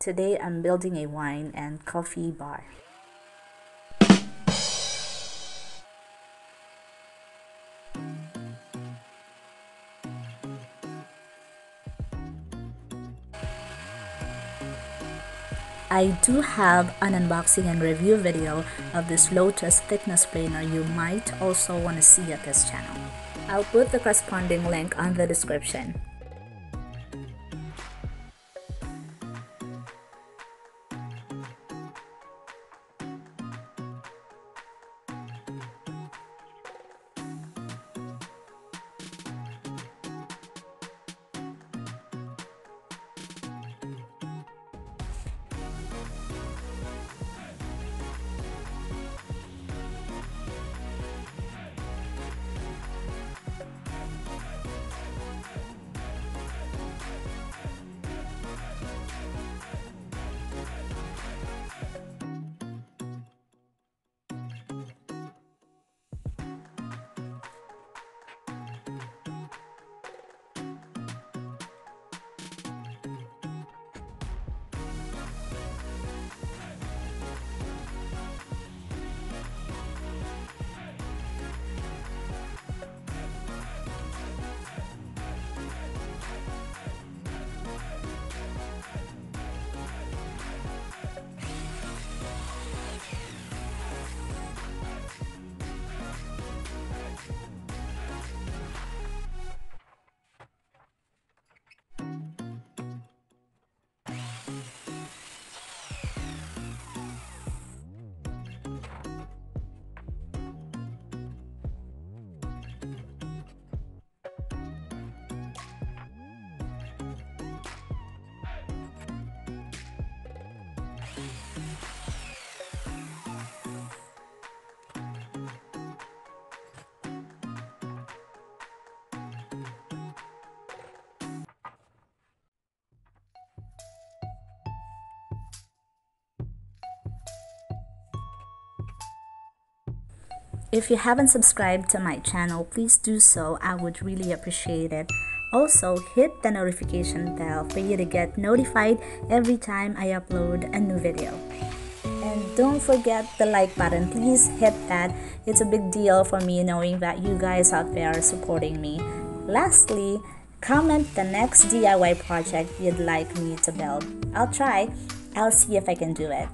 Today I'm building a wine and coffee bar. I do have an unboxing and review video of this Lotus thickness planer you might also want to see at this channel. I'll put the corresponding link on the description. If you haven't subscribed to my channel, please do so. I would really appreciate it. Also, hit the notification bell for you to get notified every time I upload a new video. And don't forget the like button. Please hit that. It's a big deal for me knowing that you guys out there are supporting me. Lastly, comment the next DIY project you'd like me to build. I'll try. I'll see if I can do it.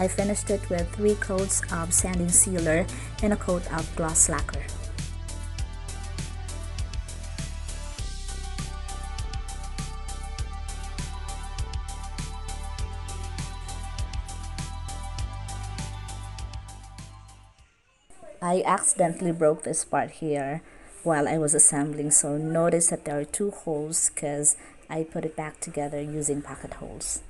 I finished it with 3 coats of sanding sealer and a coat of gloss lacquer. I accidentally broke this part here while I was assembling so notice that there are two holes because I put it back together using pocket holes.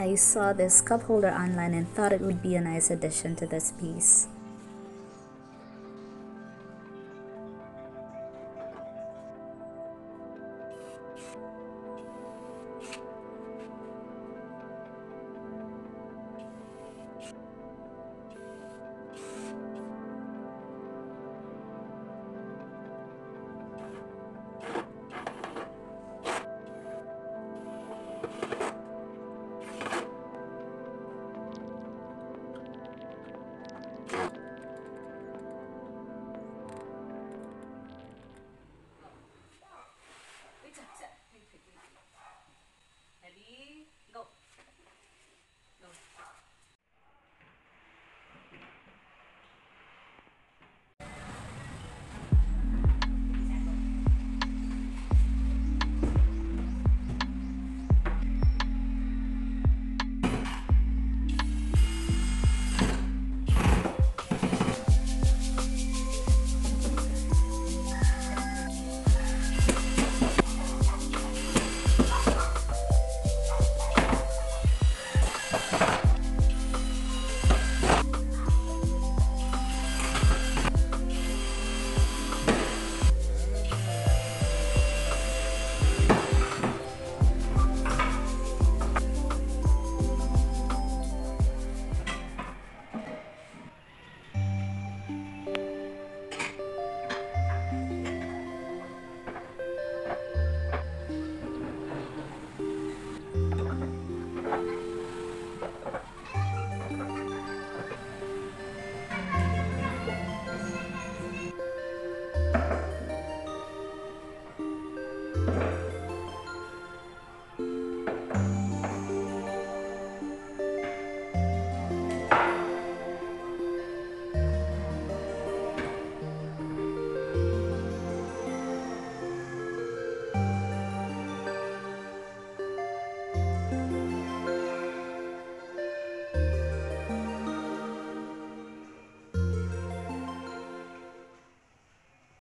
I saw this cup holder online and thought it would be a nice addition to this piece. you